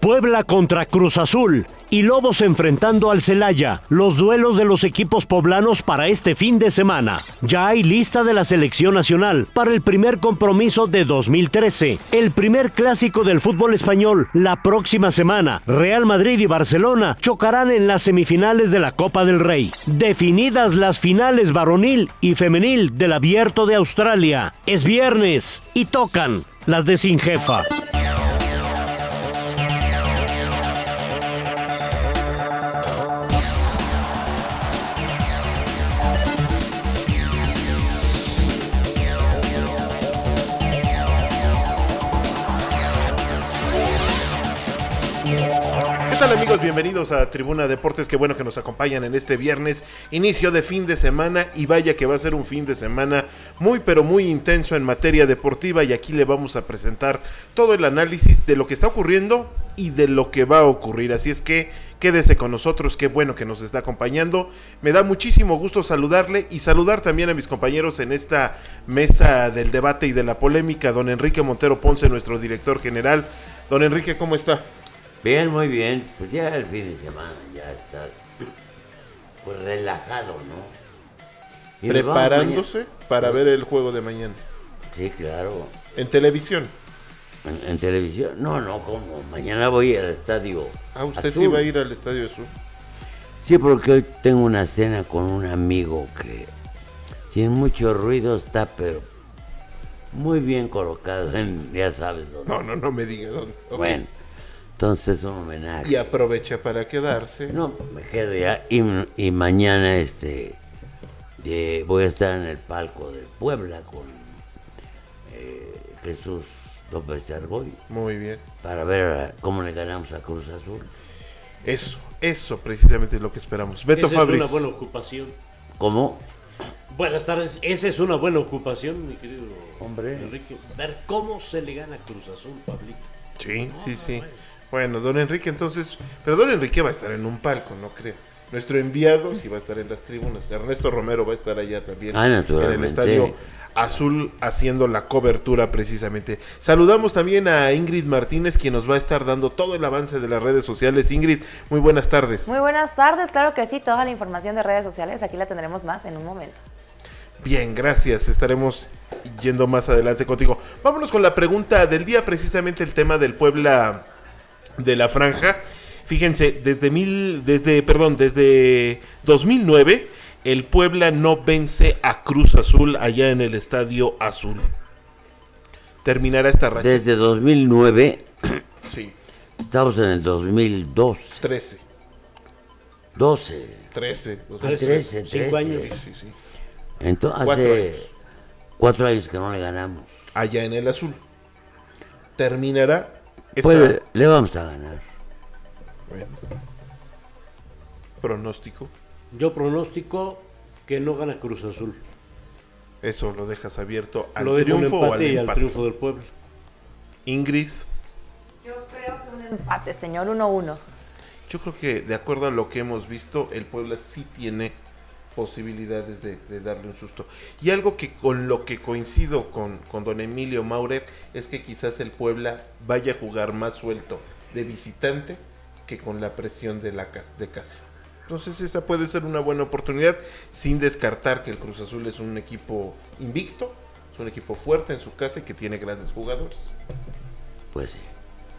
Puebla contra Cruz Azul y Lobos enfrentando al Celaya, los duelos de los equipos poblanos para este fin de semana. Ya hay lista de la selección nacional para el primer compromiso de 2013, el primer clásico del fútbol español. La próxima semana, Real Madrid y Barcelona chocarán en las semifinales de la Copa del Rey. Definidas las finales varonil y femenil del Abierto de Australia. Es viernes y tocan las de Sin Jefa. Amigos? Bienvenidos a Tribuna Deportes. Qué bueno que nos acompañan en este viernes, inicio de fin de semana. Y vaya que va a ser un fin de semana muy, pero muy intenso en materia deportiva. Y aquí le vamos a presentar todo el análisis de lo que está ocurriendo y de lo que va a ocurrir. Así es que quédese con nosotros. Qué bueno que nos está acompañando. Me da muchísimo gusto saludarle y saludar también a mis compañeros en esta mesa del debate y de la polémica. Don Enrique Montero Ponce, nuestro director general. Don Enrique, ¿cómo está? Bien, muy bien. Pues ya el fin de semana ya estás pues relajado, ¿no? Preparándose para ver el juego de mañana. Sí, claro. ¿En televisión? ¿En, televisión? No, no, ¿cómo? Mañana voy al estadio. Ah, usted sí va a ir al estadio azul. Sí, porque hoy tengo una cena con un amigo que sin mucho ruido está, pero muy bien colocado en, ya sabes dónde. No, no, no me diga dónde. Bueno. Entonces un homenaje. Y aprovecha para quedarse. No, me quedo ya. Y, mañana este voy a estar en el palco de Puebla con eh, Jesús López Argoy. Muy bien. Para ver cómo le ganamos a Cruz Azul. Eso, eso precisamente es lo que esperamos. Beto Esa es una buena ocupación. ¿Cómo? Buenas tardes. Esa es una buena ocupación, mi querido Hombre. Enrique. Ver cómo se le gana a Cruz Azul, Pablito. Sí, sí, sí. Bueno, don Enrique, entonces, pero don Enrique va a estar en un palco, no creo. Nuestro enviado sí va a estar en las tribunas. Ernesto Romero va a estar allá también. Ah, en el estadio Azul haciendo la cobertura precisamente. Saludamos también a Ingrid Martínez, quien nos va a estar dando todo el avance de las redes sociales. Ingrid, muy buenas tardes. Muy buenas tardes, claro que sí, toda la información de redes sociales, aquí la tendremos más en un momento. Bien, gracias. Estaremos yendo más adelante contigo. Vámonos con la pregunta del día, precisamente el tema del Puebla de la franja. Fíjense, desde mil, desde, perdón, desde 2009 el Puebla no vence a Cruz Azul allá en el Estadio Azul. Terminará esta racha. Desde 2009. Sí. Estamos en el 2002. 13. 12. 13. 13, 5 años. Sí, sí, Entonces, hace cuatro años que no le ganamos. Allá en el Azul. Terminará pues le vamos a ganar. Pronóstico. Yo pronóstico que no gana Cruz Azul. Eso lo dejas abierto al triunfo o al, al triunfo del pueblo. Ingrid. Yo creo que un empate, señor, 1-1. Yo creo que de acuerdo a lo que hemos visto, el Puebla sí tiene posibilidades de, darle un susto. Y algo que con lo que coincido con, con don Emilio Maurer es que quizás el Puebla vaya a jugar más suelto de visitante que con la presión de, la, de casa. Entonces esa puede ser una buena oportunidad sin descartar que el Cruz Azul es un equipo invicto, es un equipo fuerte en su casa y que tiene grandes jugadores. Pues sí.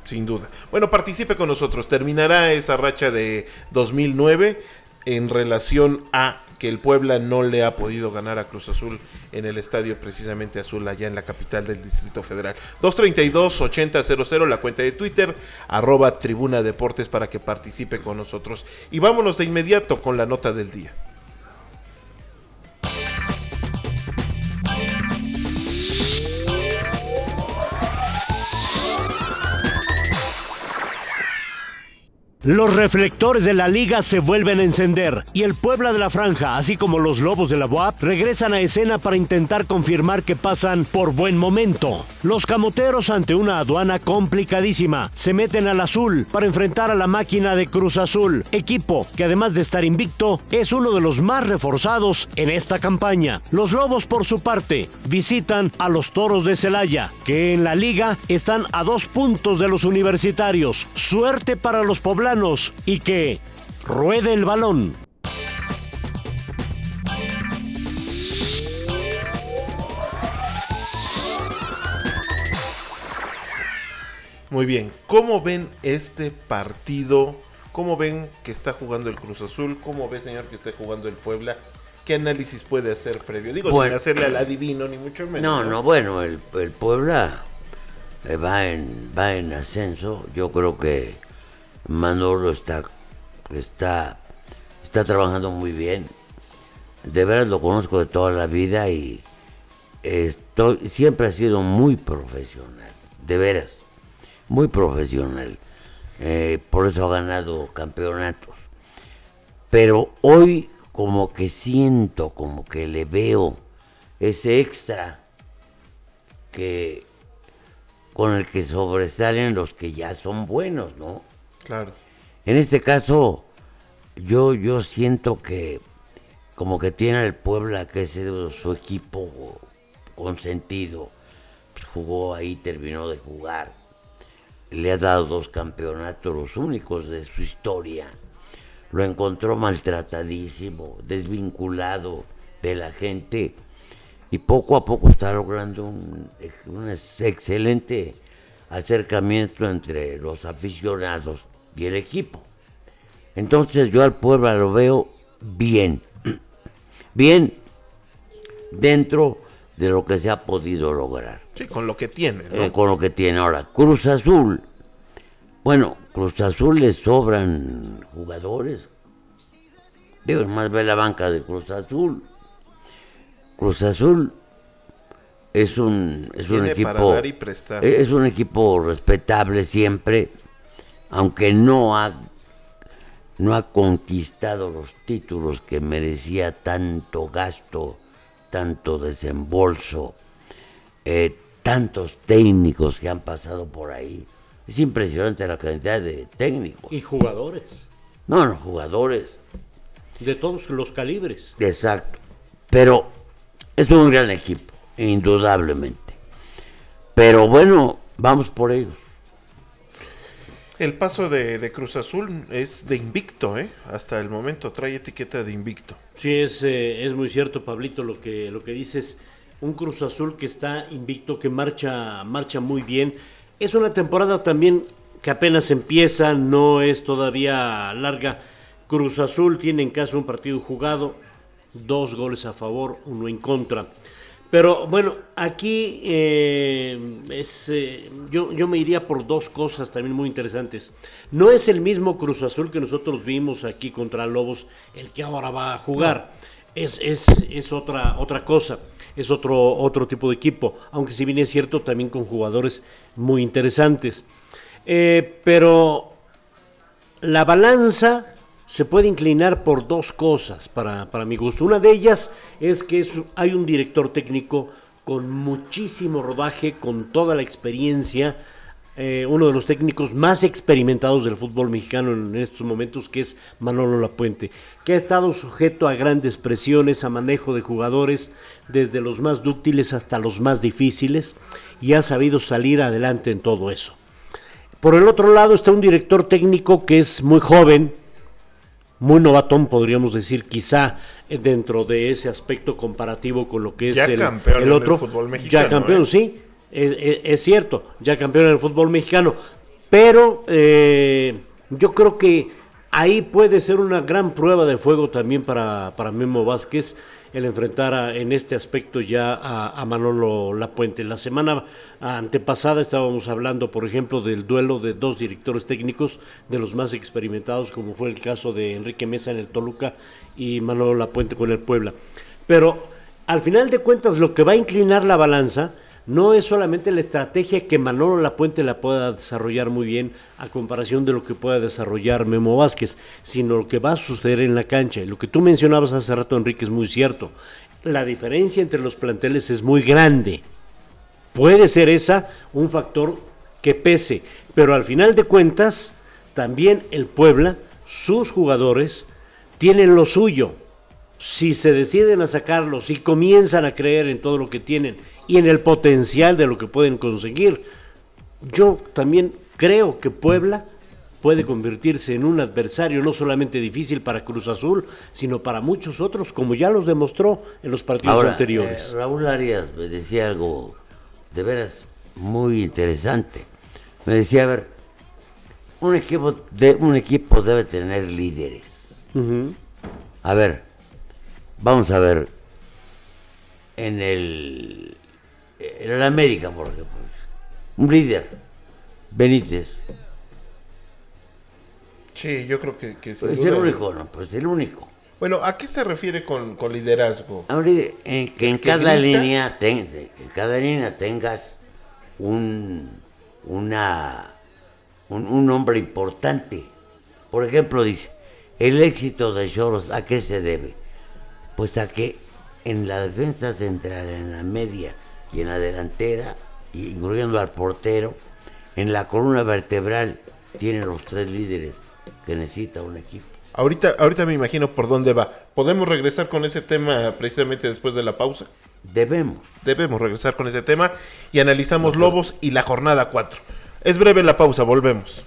Sin duda. Bueno, participe con nosotros. Terminará esa racha de 2009 en relación a que el Puebla no le ha podido ganar a Cruz Azul en el estadio precisamente azul allá en la capital del Distrito Federal. 232-8000, la cuenta de Twitter, arroba Tribuna Deportes para que participe con nosotros. Y vámonos de inmediato con la nota del día. Los reflectores de la liga se vuelven a encender y el Puebla de la Franja, así como los Lobos de la UAP, regresan a escena para intentar confirmar que pasan por buen momento. Los camoteros ante una aduana complicadísima se meten al azul para enfrentar a la máquina de Cruz Azul, equipo que además de estar invicto es uno de los más reforzados en esta campaña. Los Lobos por su parte visitan a los Toros de Celaya, que en la liga están a dos puntos de los universitarios. Suerte para los y que ruede el balón. Muy bien, ¿cómo ven este partido? ¿Cómo ven que está jugando el Cruz Azul? ¿Cómo ve, señor, que está jugando el Puebla? ¿Qué análisis puede hacer previo? Digo, sin hacerle al adivino, ni mucho menos. No, no, bueno, el, el Puebla eh, va, en, va en ascenso. Yo creo que Manolo está, está, está trabajando muy bien. De verdad lo conozco de toda la vida y estoy, siempre ha sido muy profesional, de veras, muy profesional. Eh, por eso ha ganado campeonatos. Pero hoy como que siento, como que le veo ese extra que con el que sobresalen los que ya son buenos, ¿no? Claro. En este caso, yo, yo siento que como que tiene el Puebla, que es su equipo consentido, pues jugó ahí, terminó de jugar. Le ha dado dos campeonatos, los únicos de su historia. Lo encontró maltratadísimo, desvinculado de la gente y poco a poco está logrando un, un excelente acercamiento entre los aficionados y el equipo. Entonces yo al Puebla lo veo bien, bien dentro de lo que se ha podido lograr. Sí, con lo que tiene. Eh, con lo que tiene ahora. Cruz Azul, bueno, Cruz Azul le sobran jugadores. Digo, más ve la banca de Cruz Azul. Cruz Azul es un, es un equipo. Es un equipo respetable siempre aunque no ha, no ha conquistado los títulos que merecía tanto gasto, tanto desembolso, eh, tantos técnicos que han pasado por ahí. Es impresionante la cantidad de técnicos. Y jugadores. No, no, jugadores. De todos los calibres. Exacto. Pero es un gran equipo, indudablemente. Pero bueno, vamos por ellos. El paso de, Cruz Azul es de invicto, ¿eh? Hasta el momento trae etiqueta de invicto. Sí, es, eh, es muy cierto, Pablito, lo que, lo que dices. Un Cruz Azul que está invicto, que marcha, marcha muy bien. Es una temporada también que apenas empieza, no es todavía larga. Cruz Azul tiene en casa un partido jugado, dos goles a favor, uno en contra. Pero bueno, aquí eh, es, eh, yo, yo me iría por dos cosas también muy interesantes. No es el mismo Cruz Azul que nosotros vimos aquí contra Lobos el que ahora va a jugar. Es, es, es otra, otra cosa, es otro, otro tipo de equipo, aunque si bien es cierto también con jugadores muy interesantes. Eh, pero la balanza se puede inclinar por dos cosas para, mi gusto. Una de ellas es que hay un director técnico con muchísimo rodaje, con toda la experiencia, eh, uno de los técnicos más experimentados del fútbol mexicano en estos momentos, que es Manolo Lapuente, que ha estado sujeto a grandes presiones, a manejo de jugadores, desde los más dúctiles hasta los más difíciles, y ha sabido salir adelante en todo eso. Por el otro lado está un director técnico que es muy joven, muy novatón, podríamos decir, quizá eh, dentro de ese aspecto comparativo con lo que es el, el, otro. fútbol mexicano, ya campeón, ¿eh? sí, es, cierto, ya campeón en el fútbol mexicano. Pero eh, yo creo que ahí puede ser una gran prueba de fuego también para, para Memo Vázquez el enfrentar en este aspecto ya a, Manolo Lapuente. La semana antepasada estábamos hablando, por ejemplo, del duelo de dos directores técnicos de los más experimentados, como fue el caso de Enrique Mesa en el Toluca y Manolo Lapuente con el Puebla. Pero al final de cuentas lo que va a inclinar la balanza no es solamente la estrategia que Manolo Lapuente la pueda desarrollar muy bien a comparación de lo que pueda desarrollar Memo Vázquez, sino lo que va a suceder en la cancha. Y lo que tú mencionabas hace rato, Enrique, es muy cierto. La diferencia entre los planteles es muy grande. Puede ser esa un factor que pese, pero al final de cuentas, también el Puebla, sus jugadores, tienen lo suyo. Si se deciden a sacarlo, si comienzan a creer en todo lo que tienen y en el potencial de lo que pueden conseguir, yo también creo que Puebla puede convertirse en un adversario no solamente difícil para Cruz Azul, sino para muchos otros, como ya los demostró en los partidos Ahora, anteriores. eh, Raúl Arias me decía algo de veras muy interesante. Me decía, a ver, un equipo, de, un equipo debe tener líderes. A ver, vamos a ver, en el, en el América, por ejemplo, un líder, Benítez, Sí, yo creo que, que sin es duda- el único, ¿no? Pues el único. Bueno, ¿a qué se refiere con, con liderazgo? A ver, en- que en que cada grita. línea ten- que en cada línea tengas un una un, un nombre importante. Por ejemplo, dice, el éxito de Choros, ¿a qué se debe? Pues a que en la defensa central, en la media y en la delantera, incluyendo al portero, en la columna vertebral, tiene los tres líderes que necesita un equipo. Ahorita, ahorita me imagino por dónde va. ¿Podemos regresar con ese tema precisamente después de la pausa? Debemos. Debemos regresar con ese tema y analizamos Lobos y la jornada 4. Es breve la pausa, volvemos.